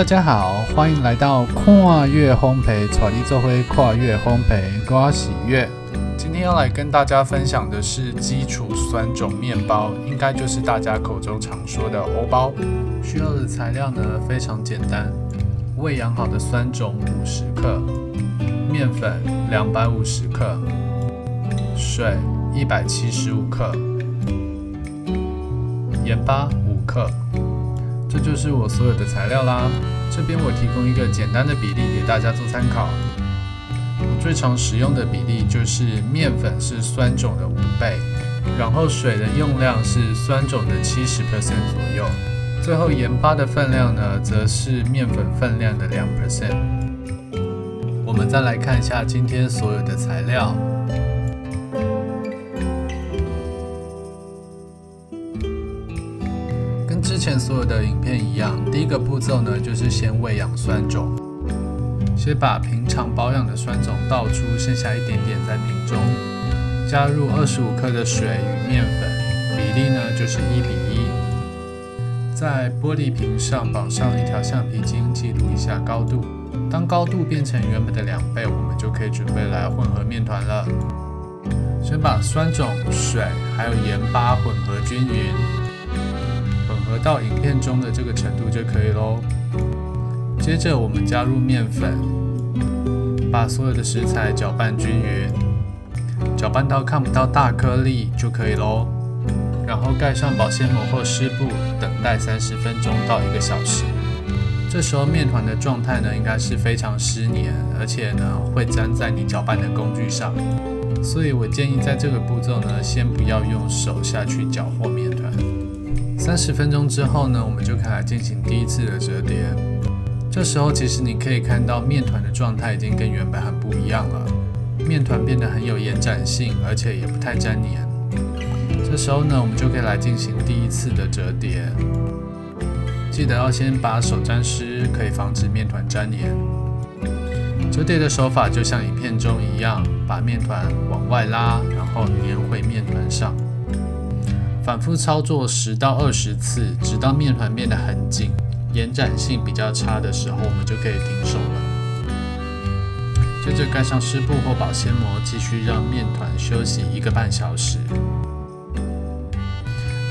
大家好，欢迎来到跨越烘焙，传递做会跨越烘焙，瓜喜悦。今天要来跟大家分享的是基础酸种面包，应该就是大家口中常说的欧包。需要的材料呢非常简单，喂养好的酸种五十克，面粉两百五十克，水一百七十五克，盐巴五克。这就是我所有的材料啦。这边我提供一个简单的比例给大家做参考。我最常使用的比例就是面粉是酸种的五倍，然后水的用量是酸种的七十 percent 左右，最后盐巴的分量呢，则是面粉分量的两 percent。我们再来看一下今天所有的材料。前所有的影片一样，第一个步骤呢，就是先喂养酸种。先把平常保养的酸种倒出，剩下一点点在瓶中，加入二十五克的水与面粉，比例呢就是一比一。在玻璃瓶上绑上一条橡皮筋，记录一下高度。当高度变成原本的两倍，我们就可以准备来混合面团了。先把酸种、水还有盐巴混合均匀。合到影片中的这个程度就可以喽。接着我们加入面粉，把所有的食材搅拌均匀，搅拌到看不到大颗粒就可以喽。然后盖上保鲜膜或湿布，等待三十分钟到一个小时。这时候面团的状态呢，应该是非常湿黏，而且呢会粘在你搅拌的工具上。所以我建议在这个步骤呢，先不要用手下去搅和面。三十分钟之后呢，我们就可以来进行第一次的折叠。这时候其实你可以看到面团的状态已经跟原本很不一样了，面团变得很有延展性，而且也不太粘黏。这时候呢，我们就可以来进行第一次的折叠。记得要先把手沾湿，可以防止面团粘黏。折叠的手法就像影片中一样，把面团往外拉，然后粘回面团上。反复操作十到二十次，直到面团变得很紧、延展性比较差的时候，我们就可以停手了。接着盖上湿布或保鲜膜，继续让面团休息一个半小时。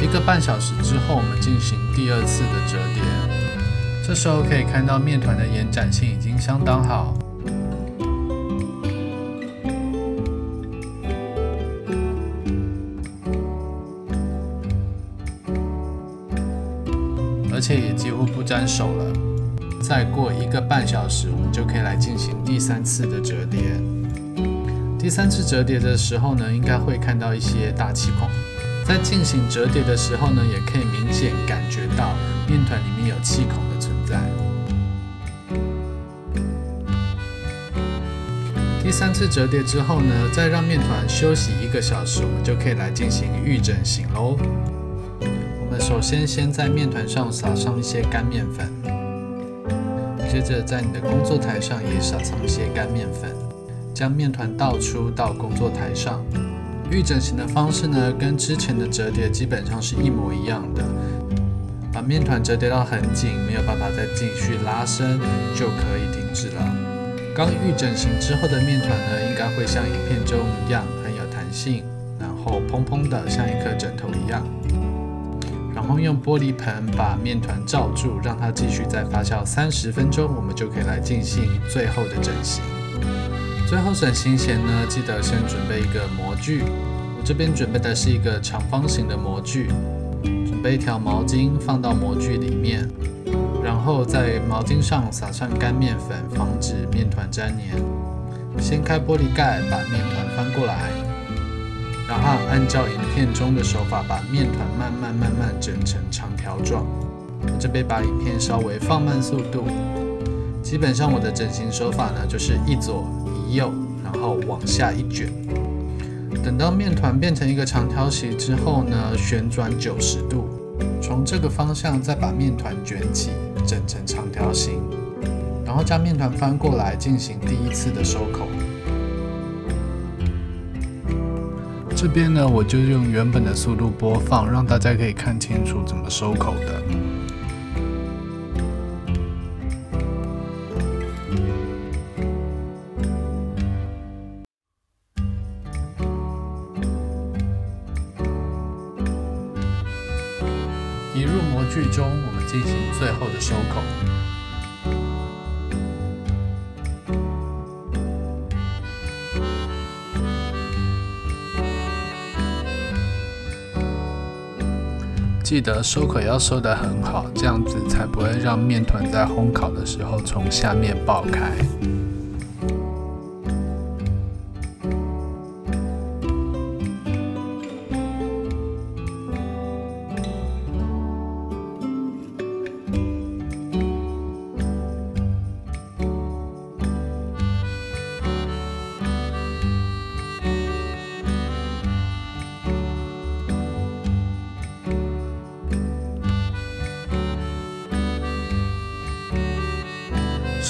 一个半小时之后，我们进行第二次的折叠。这时候可以看到面团的延展性已经相当好。而且也几乎不沾手了。再过一个半小时，我们就可以来进行第三次的折叠。第三次折叠的时候呢，应该会看到一些大气孔。在进行折叠的时候呢，也可以明显感觉到面团里面有气孔的存在。第三次折叠之后呢，再让面团休息一个小时，我们就可以来进行预整形喽。首先，先在面团上撒上一些干面粉，接着在你的工作台上也撒上一些干面粉，将面团倒出到工作台上。预整形的方式呢，跟之前的折叠基本上是一模一样的。把面团折叠到很紧，没有办法再继续拉伸，就可以停止了。刚预整形之后的面团呢，应该会像影片中一样很有弹性，然后蓬蓬的，像一颗枕头一样。然后用玻璃盆把面团罩住，让它继续再发酵三十分钟，我们就可以来进行最后的整形。最后整形前呢，记得先准备一个模具。我这边准备的是一个长方形的模具，准备一条毛巾放到模具里面，然后在毛巾上撒上干面粉，防止面团粘黏。掀开玻璃盖，把面团翻过来。然后按照影片中的手法，把面团慢慢慢慢整成长条状。我这边把影片稍微放慢速度。基本上我的整形手法呢，就是一左一右，然后往下一卷。等到面团变成一个长条形之后呢，旋转九十度，从这个方向再把面团卷起，整成长条形。然后将面团翻过来，进行第一次的收口。这边呢我就用原本的速度播放让大家可以看清楚怎么收口的。移入模具中我们进行最后的收口。记得收口要收得很好，这样子才不会让面团在烘烤的时候从下面爆开。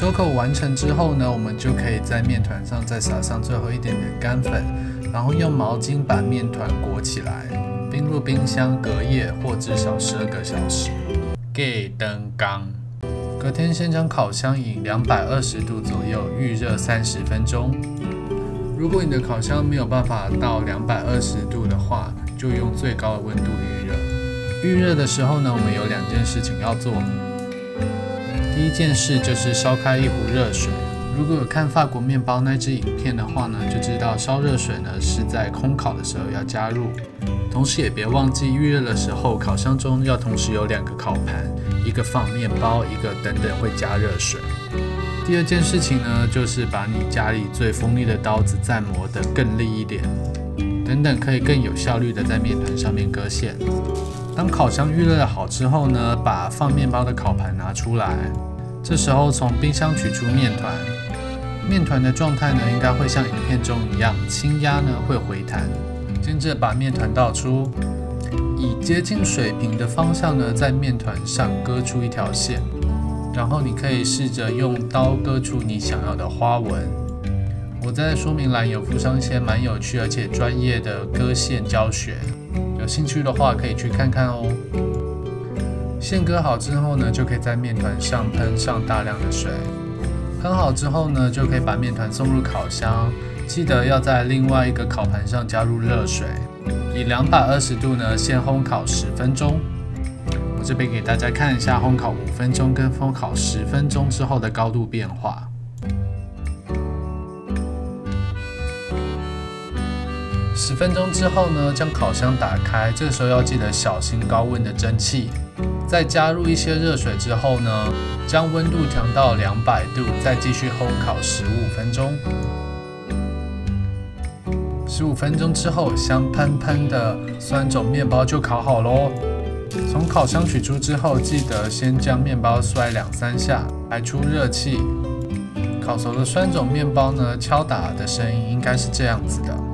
收口完成之后呢，我们就可以在面团上再撒上最后一点点干粉，然后用毛巾把面团裹起来，冰入冰箱隔夜或至少十二个小时。给灯缸，隔天先将烤箱以两百二十度左右预热三十分钟。如果你的烤箱没有办法到两百二十度的话，就用最高的温度预热。预热的时候呢，我们有两件事情要做。第一件事就是烧开一壶热水。如果有看法国面包那支影片的话呢，就知道烧热水呢是在烘烤的时候要加入。同时也别忘记预热的时候，烤箱中要同时有两个烤盘，一个放面包，一个等等会加热水。第二件事情呢，就是把你家里最锋利的刀子再磨得更利一点，等等可以更有效率的在面团上面割线。当烤箱预热好之后呢，把放面包的烤盘拿出来。这时候从冰箱取出面团，面团的状态呢，应该会像影片中一样，轻压呢会回弹。接着把面团倒出，以接近水平的方向呢，在面团上割出一条线，然后你可以试着用刀割出你想要的花纹。我在说明栏有附上一些蛮有趣而且专业的割线教学。有兴趣的话，可以去看看哦。线割好之后呢，就可以在面团上喷上大量的水。喷好之后呢，就可以把面团送入烤箱。记得要在另外一个烤盘上加入热水，以两百二十度呢，先烘烤十分钟。我这边给大家看一下烘烤五分钟跟烘烤十分钟之后的高度变化。十分钟之后呢，将烤箱打开，这个时候要记得小心高温的蒸汽。再加入一些热水之后呢，将温度调到两百度，再继续烘烤十五分钟。十五分钟之后，香喷喷的酸种面包就烤好喽。从烤箱取出之后，记得先将面包摔两三下，排出热气。烤熟的酸种面包呢，敲打的声音应该是这样子的。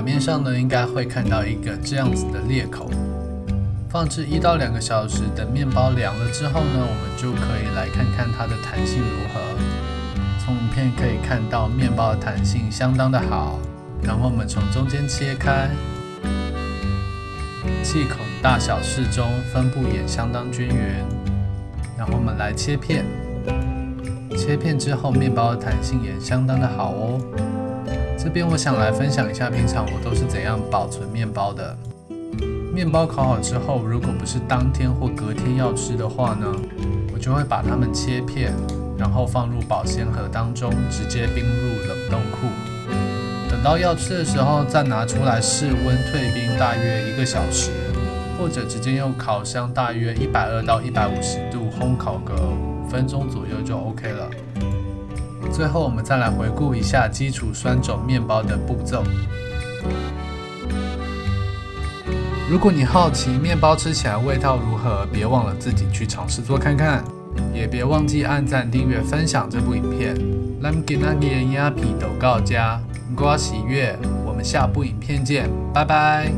表面上呢，应该会看到一个这样子的裂口。放置一到两个小时，等面包凉了之后呢，我们就可以来看看它的弹性如何。从影片可以看到面包的弹性相当的好。然后我们从中间切开，气孔大小适中，分布也相当均匀。然后我们来切片，切片之后面包的弹性也相当的好哦。这边我想来分享一下，平常我都是怎样保存面包的。面包烤好之后，如果不是当天或隔天要吃的话呢，我就会把它们切片，然后放入保鲜盒当中，直接冰入冷冻库。等到要吃的时候再拿出来室温退冰大约一个小时，或者直接用烤箱大约一百二到一百五十度烘烤个五分钟左右就 OK 了。最后，我们再来回顾一下基础酸种面包的步骤。如果你好奇面包吃起来味道如何，别忘了自己去尝试做看看，也别忘记按赞、订阅、分享这部影片。Lam g i n a g i y a p 豆告家，瓜喜悦，我们下部影片见，拜拜。